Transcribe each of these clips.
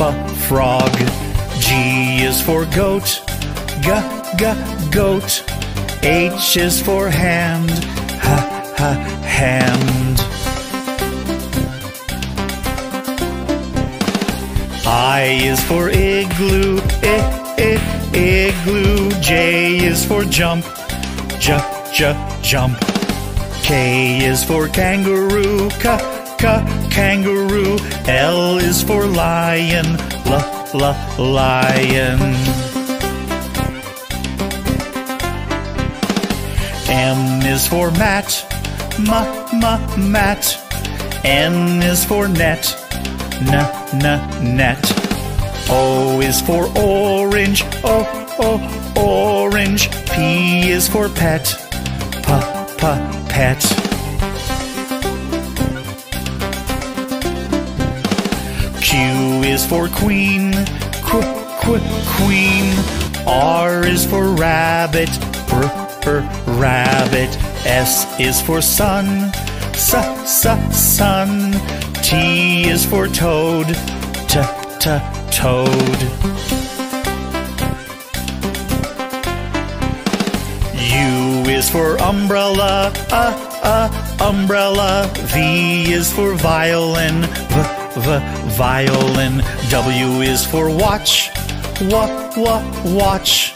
f, frog. G is for goat, g, g, goat. H is for hand, h, h, hand. I is for igloo, I, I, igloo. J is for jump, j, j, jump. K is for kangaroo, k, k, kangaroo. For lion, la l, lion. M is for mat, ma m, mat. N is for net, na n, net. O is for orange, o, o, orange. P is for pet, pa p, pet. Q is for queen, qu, qu, queen. R is for rabbit, r, r, rabbit. S is for sun, s, s, sun. T is for toad, t, t, toad. U is for umbrella, uh, uh, umbrella. V is for violin, v, v, violin. W is for watch, w, w, watch.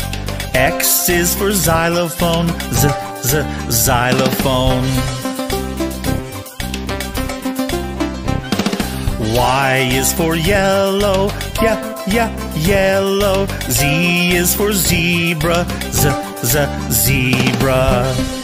X is for xylophone, z, z, xylophone. Y is for yellow, yeah, yeah, yellow. Z is for zebra, z, z, zebra.